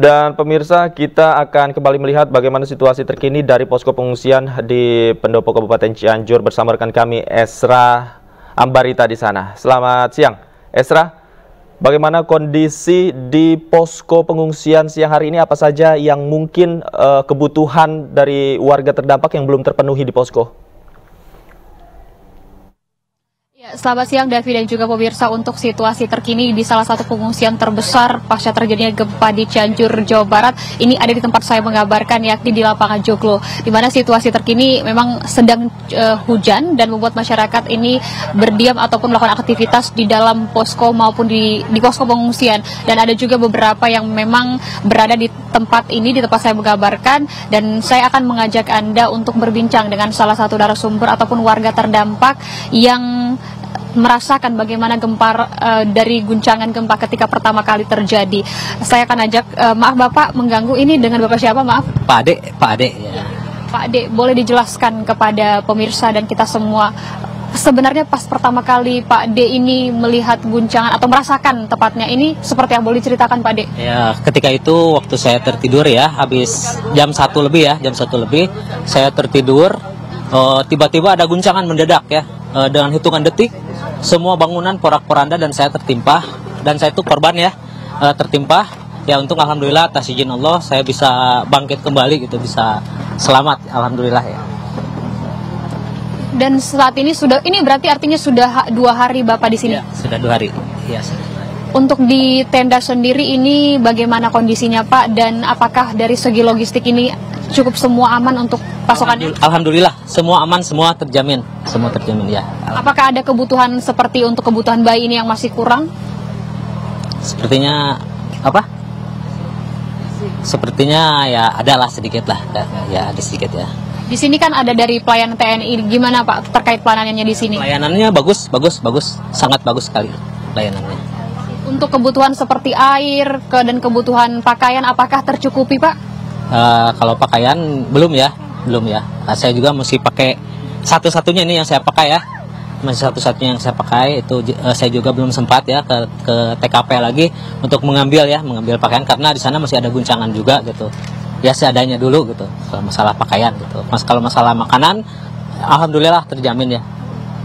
Dan pemirsa, kita akan kembali melihat bagaimana situasi terkini dari posko pengungsian di Pendopo Kabupaten Cianjur bersama rekan kami Esra Ambarita di sana. Selamat siang, Esra. Bagaimana kondisi di posko pengungsian siang hari ini? Apa saja yang mungkin uh, kebutuhan dari warga terdampak yang belum terpenuhi di posko? Ya, selamat siang Davi dan juga pemirsa untuk situasi terkini di salah satu pengungsian terbesar pasca terjadinya gempa di Cianjur, Jawa Barat. Ini ada di tempat saya mengabarkan yakni di lapangan Joglo, di mana situasi terkini memang sedang uh, hujan dan membuat masyarakat ini berdiam ataupun melakukan aktivitas di dalam posko maupun di, di posko pengungsian. Dan ada juga beberapa yang memang berada di tempat ini, di tempat saya mengabarkan. Dan saya akan mengajak Anda untuk berbincang dengan salah satu narasumber ataupun warga terdampak yang merasakan bagaimana gempar uh, dari guncangan gempa ketika pertama kali terjadi. Saya akan ajak, uh, maaf Bapak mengganggu ini dengan Bapak siapa maaf? Pak Ade, Pak Ade. Ya. Pak Ade, boleh dijelaskan kepada pemirsa dan kita semua sebenarnya pas pertama kali Pak D ini melihat guncangan atau merasakan tepatnya ini seperti yang boleh diceritakan Pak D? Ya, ketika itu waktu saya tertidur ya, habis jam satu lebih ya, jam satu lebih saya tertidur, tiba tiba-tiba ada guncangan mendadak ya, uh, dengan hitungan detik semua bangunan porak-poranda dan saya tertimpa dan saya itu korban ya uh, tertimpa ya untuk alhamdulillah atas izin Allah saya bisa bangkit kembali gitu bisa selamat alhamdulillah ya. Dan saat ini sudah ini berarti artinya sudah dua hari bapak di sini? Ya, sudah dua hari. Ya untuk di tenda sendiri ini bagaimana kondisinya Pak? Dan apakah dari segi logistik ini cukup semua aman untuk pasokannya? Alhamdulillah, semua aman, semua terjamin, semua terjamin ya. Apakah ada kebutuhan seperti untuk kebutuhan bayi ini yang masih kurang? Sepertinya apa? Sepertinya ya adalah sedikit lah, ya ada sedikit ya. Di sini kan ada dari pelayanan TNI, gimana Pak terkait pelayanannya di sini? Pelayanannya bagus, bagus, bagus, sangat bagus sekali pelayanannya. Untuk kebutuhan seperti air ke dan kebutuhan pakaian, apakah tercukupi Pak? Uh, kalau pakaian belum ya, belum ya. Nah, saya juga mesti pakai satu-satunya ini yang saya pakai ya. Masih satu-satunya yang saya pakai itu uh, saya juga belum sempat ya ke ke TKP lagi untuk mengambil ya, mengambil pakaian karena di sana masih ada guncangan juga gitu. Ya seadanya dulu gitu kalau masalah pakaian gitu. Mas kalau masalah makanan alhamdulillah terjamin ya.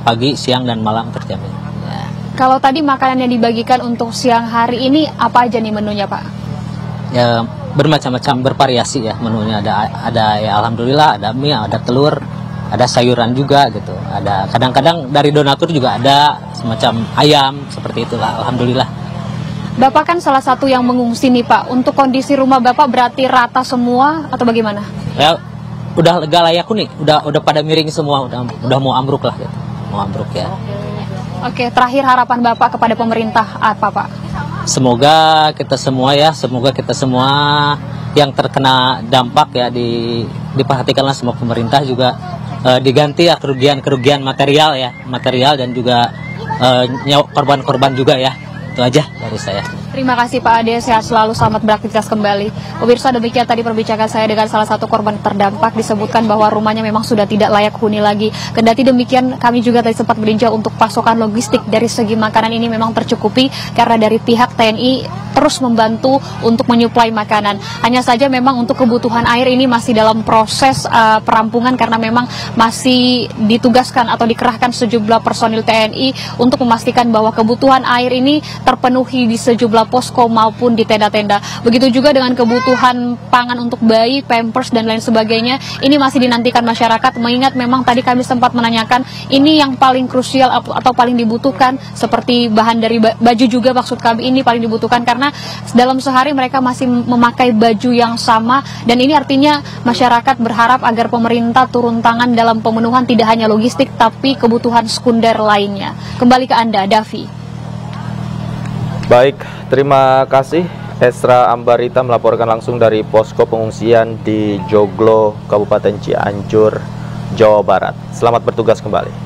Pagi, siang dan malam terjamin. Ya. Kalau tadi makanan yang dibagikan untuk siang hari ini apa aja nih menunya, Pak? Ya bermacam-macam bervariasi ya menunya. Ada ada ya alhamdulillah ada mie ada telur ada sayuran juga gitu. Ada kadang-kadang dari donatur juga ada semacam ayam seperti itulah alhamdulillah. Bapak kan salah satu yang mengungsi nih Pak. Untuk kondisi rumah Bapak berarti rata semua atau bagaimana? Ya udah lega layak nih udah udah pada miring semua udah udah mau ambruk lah gitu. Mau ambruk ya. Oke, terakhir harapan Bapak kepada pemerintah apa, Pak? Semoga kita semua ya, semoga kita semua yang terkena dampak ya di diperhatikanlah semua pemerintah juga uh, diganti ya kerugian-kerugian material ya, material dan juga uh, korban-korban juga ya. Itu aja dari saya. Terima kasih Pak Ade, sehat selalu, selamat beraktivitas kembali. Pemirsa demikian tadi perbincangan saya dengan salah satu korban terdampak disebutkan bahwa rumahnya memang sudah tidak layak huni lagi. Kendati demikian kami juga tadi sempat berbincang untuk pasokan logistik dari segi makanan ini memang tercukupi karena dari pihak TNI terus membantu untuk menyuplai makanan. Hanya saja memang untuk kebutuhan air ini masih dalam proses uh, perampungan karena memang masih ditugaskan atau dikerahkan sejumlah personil TNI untuk memastikan bahwa kebutuhan air ini terpenuhi di sejumlah posko maupun di tenda-tenda. Begitu juga dengan kebutuhan pangan untuk bayi, pampers dan lain sebagainya. Ini masih dinantikan masyarakat mengingat memang tadi kami sempat menanyakan ini yang paling krusial atau paling dibutuhkan seperti bahan dari baju juga maksud kami ini paling dibutuhkan karena dalam sehari mereka masih memakai baju yang sama dan ini artinya masyarakat berharap agar pemerintah turun tangan dalam pemenuhan tidak hanya logistik tapi kebutuhan sekunder lainnya. Kembali ke Anda, Davi. Baik, terima kasih Esra Ambarita melaporkan langsung dari posko pengungsian di Joglo, Kabupaten Cianjur, Jawa Barat. Selamat bertugas kembali.